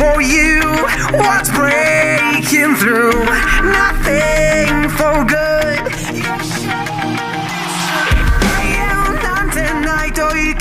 for you. What's breaking through? Nothing for good. You not tonight, or you